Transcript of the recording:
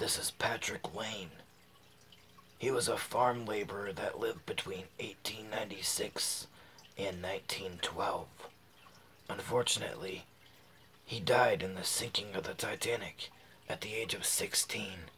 This is Patrick Lane. He was a farm laborer that lived between 1896 and 1912. Unfortunately, he died in the sinking of the Titanic at the age of 16